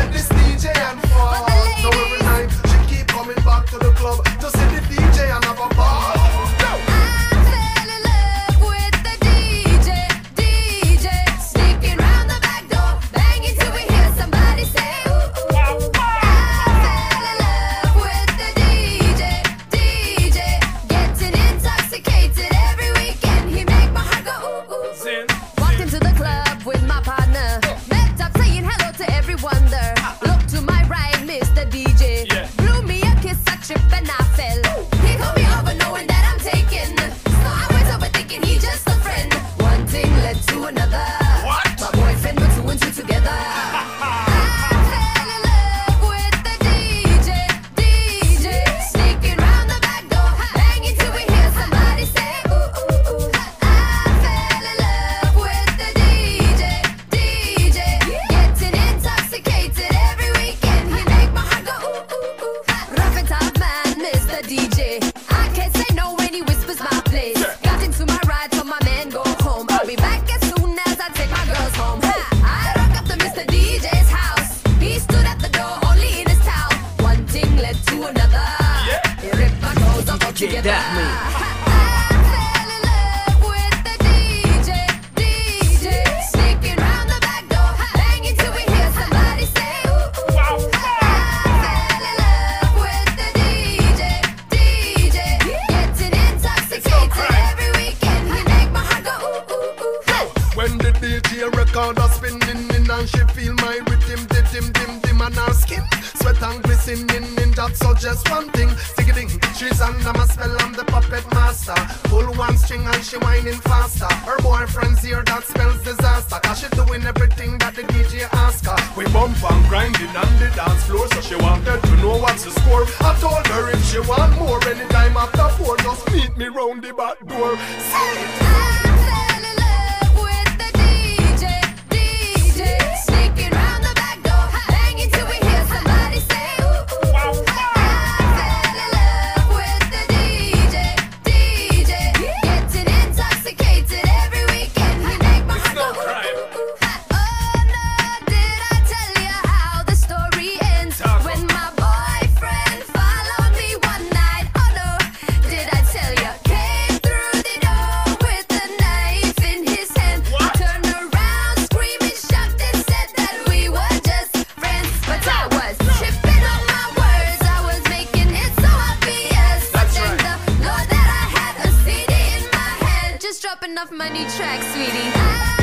let this DJ unfold. dancing in ninja, so just one thing. Figuring she's under my spell, I'm the puppet master. Pull one string and she whining faster. Her boyfriend's here, that spells disaster. Cause she doing everything that the DJ asks her. We bump and grinding on the dance floor, so she wanted to know what's the score. I told her if she want more, anytime after four, just meet me round the back door. See. up enough my new track, sweetie.